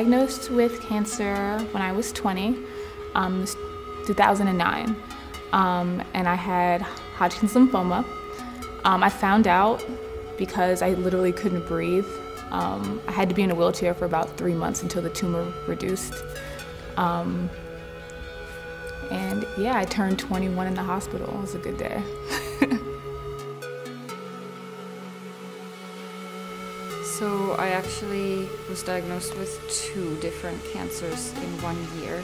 diagnosed with cancer when I was 20, um, 2009, um, and I had Hodgkin's lymphoma. Um, I found out because I literally couldn't breathe. Um, I had to be in a wheelchair for about three months until the tumor reduced. Um, and yeah, I turned 21 in the hospital. It was a good day. So I actually was diagnosed with two different cancers in one year.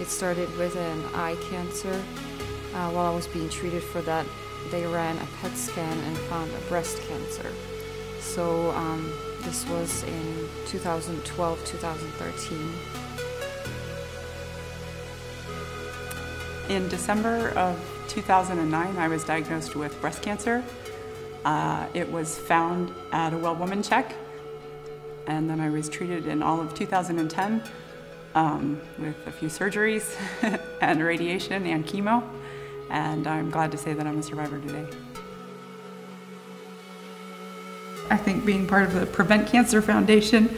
It started with an eye cancer. Uh, while I was being treated for that, they ran a PET scan and found a breast cancer. So um, this was in 2012, 2013. In December of 2009, I was diagnosed with breast cancer. Uh, it was found at a well woman check, and then I was treated in all of 2010 um, with a few surgeries and radiation and chemo, and I'm glad to say that I'm a survivor today. I think being part of the Prevent Cancer Foundation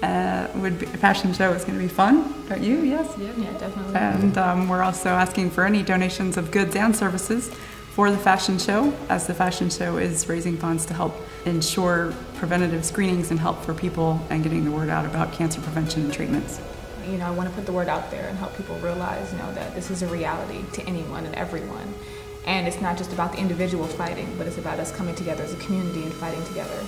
uh, would be, fashion show is going to be fun, don't you? Yes. Yeah, yeah, definitely. And um, we're also asking for any donations of goods and services for the fashion show, as the fashion show is raising funds to help ensure preventative screenings and help for people and getting the word out about cancer prevention and treatments. You know, I want to put the word out there and help people realize, you know, that this is a reality to anyone and everyone. And it's not just about the individual fighting, but it's about us coming together as a community and fighting together.